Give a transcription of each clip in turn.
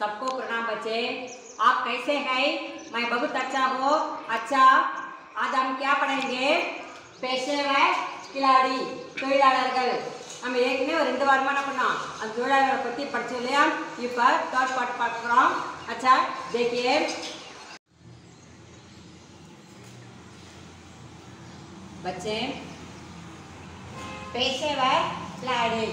सबको प्रणाम बच्चे आप कैसे हैं मैं बहुत अच्छा हूँ अच्छा आज हम क्या पढ़ेंगे पेशेवर खिलाड़ी தொழிலாளர்கள் நம்ம ஏற்கனவே ஒரு ரெண்டு வாரமாக பண்ணோம் அந்த தொழிலாளர்களை பற்றி படித்தோம் இல்லையா இப்போ தேர்ட் பார்ட் பார்க்குறோம் अच्छा देखिए बच्चे पेशेवर खिलाड़ी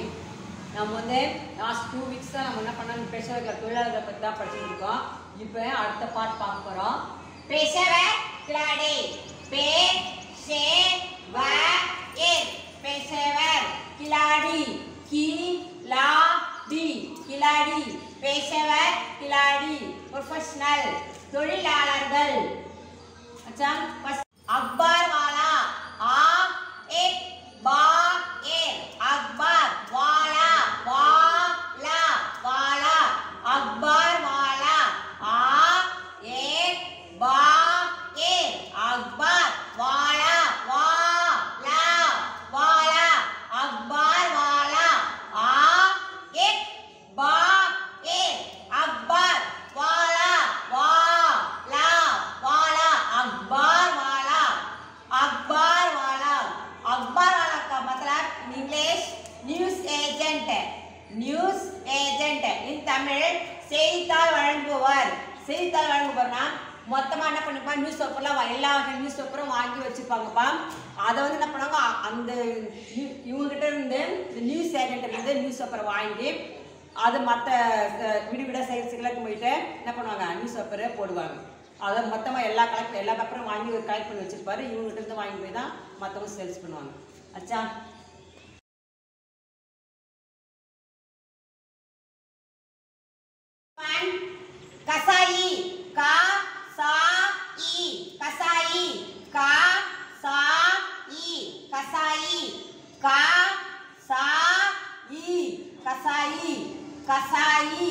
நம்ம வந்து லாஸ்ட் டூ வீக்ஸ் தான் நம்ம என்ன பண்ணோம் பேச வைக்கிற தொழிலாளர்களை பற்றி தான் படிச்சுருக்கோம் இப்போ அடுத்த பாட் பார்க்க போகிறோம் பேசவ கிளாடி பே சே வ ஏ பேசவர் கிளாடி கி லா டி கிளாடி பேசவர் கிளாடி ப்ரொஃபஷனல் தொழிலாளர்கள் अच्छा அப்பா அதை வந்து என்ன பண்ணாங்க அந்த இவங்ககிட்ட இருந்து நியூஸ் ஏஜென்ட் இருந்து நியூஸ் பேப்பரை வாங்கி அது மற்ற விடு விட சேல்ஸுக்கெல்லாம் போயிட்டு என்ன பண்ணுவாங்க நியூஸ் பேப்பரை போடுவாங்க அதை மொத்தமாக எல்லா கலெக்ட் எல்லா பேப்பரும் வாங்கி ஒரு கலெக்ட் பண்ணி வச்சுருப்பாரு இவங்ககிட்ட இருந்து வாங்கி போய் தான் மற்றவங்க சேல்ஸ் பண்ணுவாங்க அச்சா கசாயி கா சா இ கசாயி கசாயி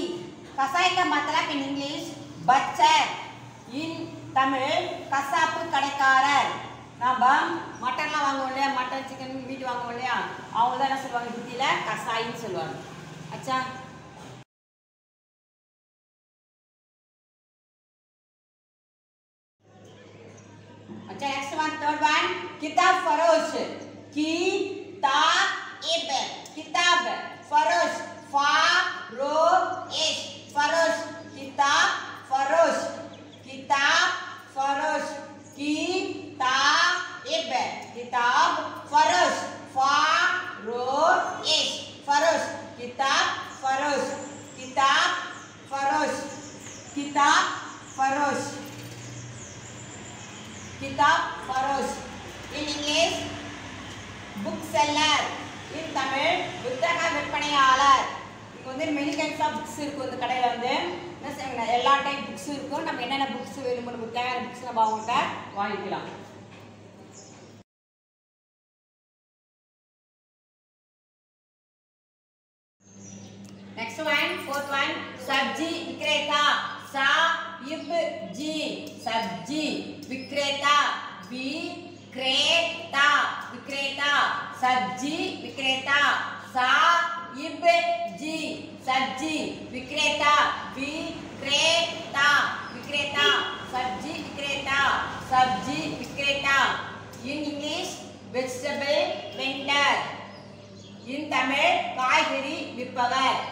கசாய் का मतलब इन इंग्लिश बच्चर इन தமிழ் கசாப்பு கடைக்காரர் நம்ம மட்டன்லாம் வாங்குவோம் இல்லையா மட்டன் சிக்கன் மீட் வாங்குவோம் இல்லையா அவங்க தான் என்ன சொல்லுவாங்க ஹிந்தியில் கசாயின்னு சொல்லுவாங்க அச்சா அச்சா नेक्स्ट वन थर्ड वन किताब फरोश की किताब किताब फरोश फारोश फरोश किताब फरोश किताब फरोश किताब किताब கொடுத்தேன் வேறு புக்ஸ் நம்ம அவங்கள்ட்ட வாங்கிக்கலாம் நெக்ஸ்ட் ஒன் ஃபோர்த் ஒன் சப்ஜி விக்ரேதா सा इब जी सब्जी विक्रेता बी क्रेता विक्रेता सब्जी विक्रेता सा इब जी सब्जी विक्रेता बी क्रेता Sabji Pikreta. In English, vegetable vendor. In Tamil, Kaigiri Vipagar.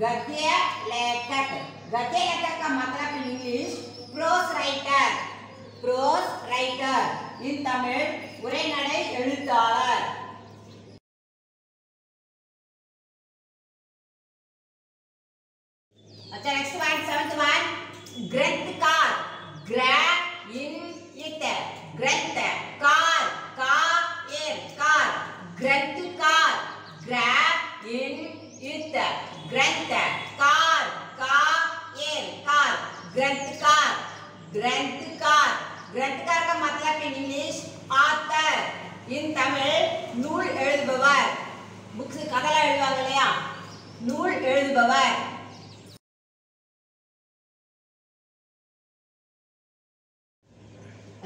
गद्य लेखक गद्य लेखक का मतलब in English prose writer prose writer in Tamil உரைநடை எழுத்தாளர் अच्छा नेक्स्ट वन सेवंथ वन ग्रंथ Bye bye.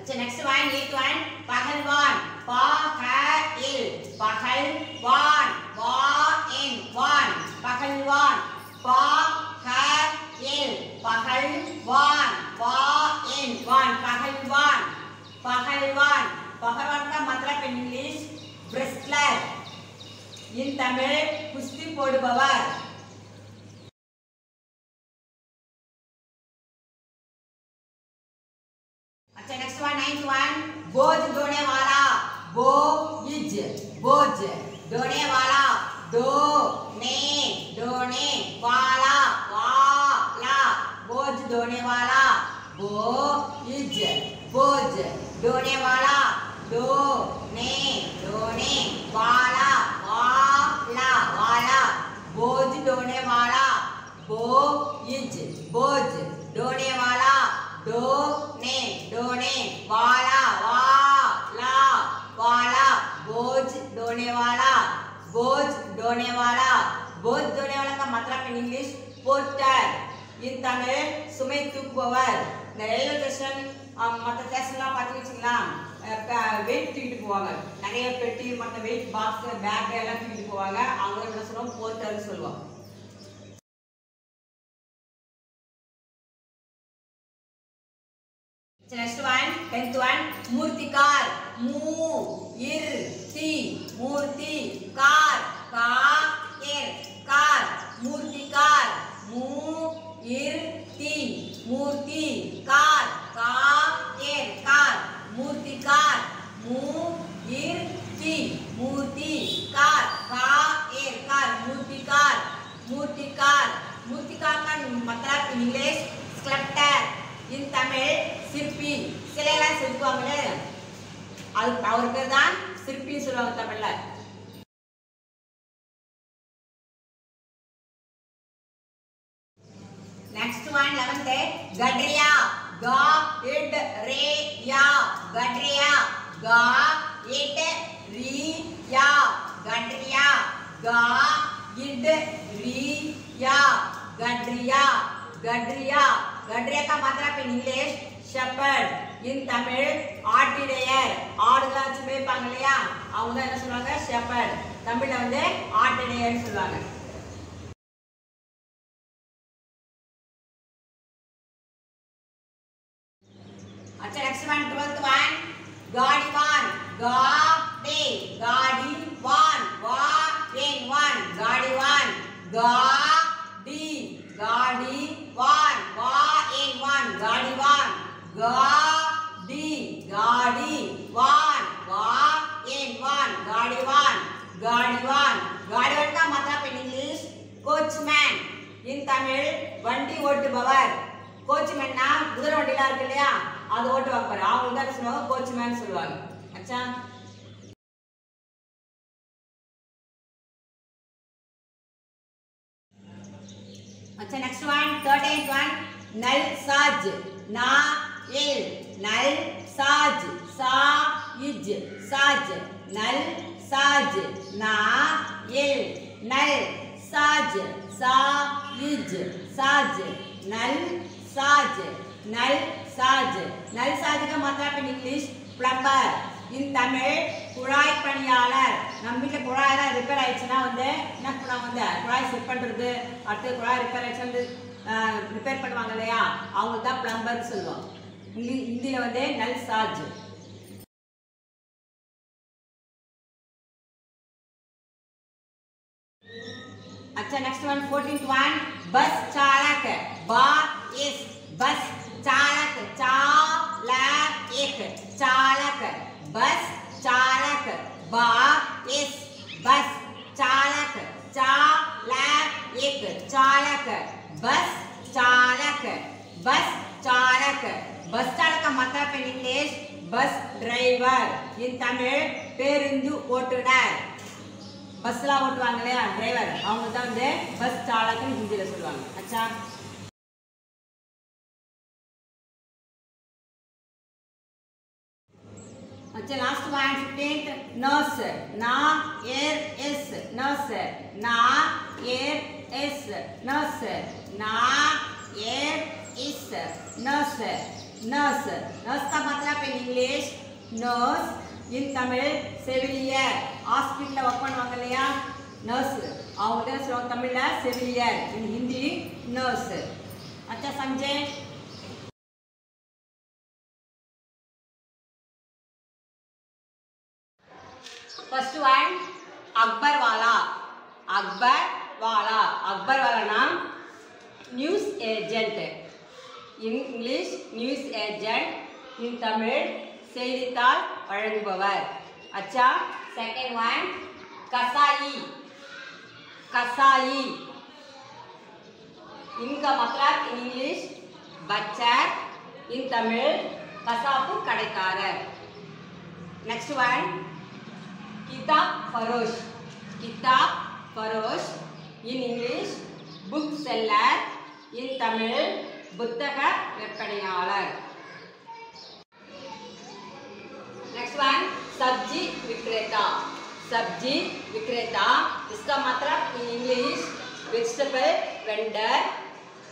अच्छा नेक्स्ट वाइन ये तो वन पहलवान पहल पहलवान वाइन वन पहलवान पहल पहलवान वाइन वन पहलवान पहलवान पहलवान का मतलब इंग्लिश ब्रिस्टल इन तमिल कुश्ती पोड़ बवार டோனே வாலா டோ நே டோனே வாலா வாலா வாலா போஜ் டோனே வாலா போ இஜ் போஜ் டோனே வாலா டோ நே டோனே வாலா வாலா வாலா போஜ் டோனே வாலா போஜ் டோனே வாலா போஜ் டோனே வாலா का मतलब in English porter சுமை தூக்குபவர் இந்த ரயில்வே மற்ற ஃபேஷன்லாம் பார்த்து வச்சிங்களா வெயிட் தூக்கிட்டு போவாங்க நிறைய பெட்டி மற்ற வெயிட் பாக்ஸ் பேக் எல்லாம் தூக்கிட்டு போவாங்க அவங்கள என்ன சொல்லுவாங்க போர்ட்டர்னு சொல்லுவாங்க நெக்ஸ்ட் ஒன் டென்த் ஒன் மூர்த்திகார் மூ இர் தி மூர்த்தி சிற்பி சிலையெல்லாம் செதுக்குவாங்களே அது அவர் பேர் தான் சிற்பின்னு சொல்லுவாங்க தமிழ்ல நெக்ஸ்ட் ஒன் லெவன்த் கட்ரியா கா இட் ரே யா கட்ரியா கா இட் ரீ யா கட்ரியா கா இட் ரீ யா கட்ரியா கட்ரியா गडरिया का मात्रा पे इंग्लिश ஷெப்பர்ட் இன் தமிழ் ஆட்டிடையர் ஆடுலாம் வச்சு மேய்ப்பாங்க இல்லையா அவங்க தான் என்ன சொல்லுவாங்க ஷெப்பர்ட் தமிழில் வந்து ஆட்டிடையர்னு சொல்லுவாங்க அச்சா नेक्स्ट वन டுவெல்த் वन गॉड वन गॉड வண்டி ஓட்டுபவர் கோச்சுமேன்னா குதிரை வண்டிலாம் இருக்கு இல்லையா அது ஓட்டு பாரு அவங்களுக்கு தான் சொல்லுவாங்க கோச்மேன் சொல்லுவாங்க அச்சா next one one eight one நல் साज நா इल நல் साज சா इज साज நல் साज நா इल नल சாஜ் சா இஜ் சாஜ் நல் சாஜ் நல் சாஜ் நல் சாஜக மத்தா in English plumber in Tamil குழாய் பணியாளர் நம்ம வீட்டில் குழாயெல்லாம் ரிப்பேர் ஆயிடுச்சுன்னா வந்து என்ன பண்ணுவாங்க வந்து குழாய் செட் பண்ணுறது அடுத்து குழாய் ரிப்பேர் ஆயிடுச்சு வந்து ரிப்பேர் பண்ணுவாங்க இல்லையா அவங்க தான் பிளம்பர்னு சொல்லுவோம் இந்தி இந்தியில் வந்து நல் சாஜ் अच्छा नेक्स्ट वन फोर्टीन वन बस चालक बस बस चालक चालक एक चालक बस चालक बस बस चालक चालक एक चालक बस चालक बस चालक बस चालक का मतलब इंग्लिश बस ड्राइवर इन तमिल पेरिंदु ओटुडर பஸ்லாம் ஓட்டுவாங்க இல்லையா டிரைவர் அவங்க தான் வந்து பஸ் சாலக்குன்னு ஹிந்தியில் சொல்லுவாங்க அச்சா अच्छा लास्ट वन स्टेट नस ना एर एस नस ना एर एस नस ना एर इस नस नस नस का मतलब in English nurse in Tamil सेविलियर hospital work पड़वा नर्स तमिल सेविलियर इन हिंदी नर्स अच्छा समझे फर्स्ट वन अकबर वाला अकबर वाला अकबर वाला नाम news agent in English news agent in Tamil अच्छा सेकेंड वन कसाई कसाई इनका मतलब इन इंग्लिश बच्चा इन तमिल कसापु कड़कार नेक्स्ट वन किताब फरोश किताब फरोश in English book seller in Tamil புத்தக விற்பனையாளர் நெக்ஸ்ட் ஒன் सब्जी विक्रेता सब्जी विक्रेता इसका मतलब English vegetable vendor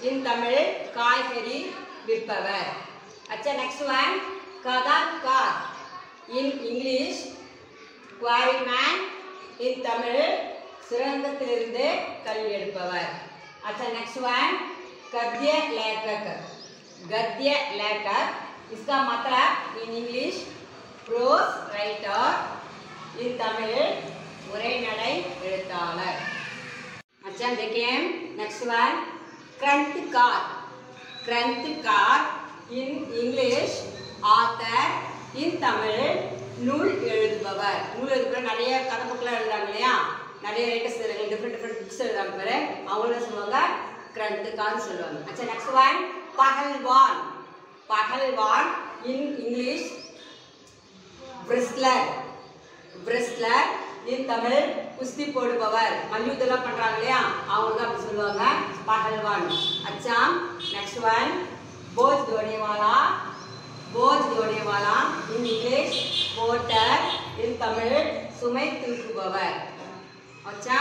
in Tamil कायकरी विपवर अच्छा next one கதாக்கார் in English quarryman in Tamil சுரங்கத்திலிருந்து கல்வி எடுப்பவர் अच्छा नेक्स्ट वन गद्य लेखक गद्य लेखक इसका मतलब इन इंग्लिश ப்ரோஸ் ரைட்டர் இது தமிழில் உரைநடை எழுத்தாளர் மச்சான் கேம் நெக்ஸ்ட் ஒன் கிரந்த் கார் கிரந்த் car in English author in Tamil நூல் எழுதுபவர் நூல் எழுதுபவர் நிறைய கதை புக்கெலாம் எழுதுறாங்க இல்லையா நிறைய ரைட்டர்ஸ் எழுதுறாங்க டிஃப்ரெண்ட் டிஃப்ரெண்ட் புக்ஸ் எழுதுறாங்க பேர் அவங்களும் சொல்லுவாங்க கார்னு சொல்லுவாங்க அச்சா நெக்ஸ்ட் ஒன் பகல்வான் pehlwan in English wrestler wrestler in Tamil குஸ்தி போடுபவர் மல்யுத்தம்லாம் பண்ணுறாங்க இல்லையா அவங்களுக்கு அப்படி சொல்லுவாங்க பகல்வான் அச்சா நெக்ஸ்ட் ஒன் போஜ் தோனிவாலா போஜ் தோனிவாலா in English porter in Tamil சுமை தூக்குபவர் அச்சா